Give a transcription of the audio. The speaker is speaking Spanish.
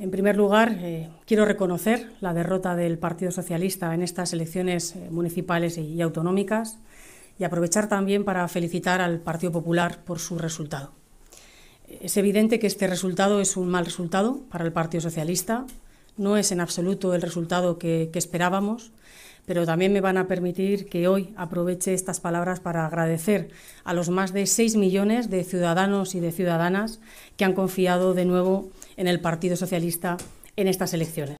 En primer lugar, eh, quiero reconocer la derrota del Partido Socialista en estas elecciones eh, municipales y autonómicas y aprovechar también para felicitar al Partido Popular por su resultado. Es evidente que este resultado es un mal resultado para el Partido Socialista, no es en absoluto el resultado que, esperábamos, pero también me van a permitir que hoy aproveche estas palabras para agradecer a los más de 6 millones de ciudadanos y de ciudadanas que han confiado de nuevo en el Partido Socialista en estas elecciones.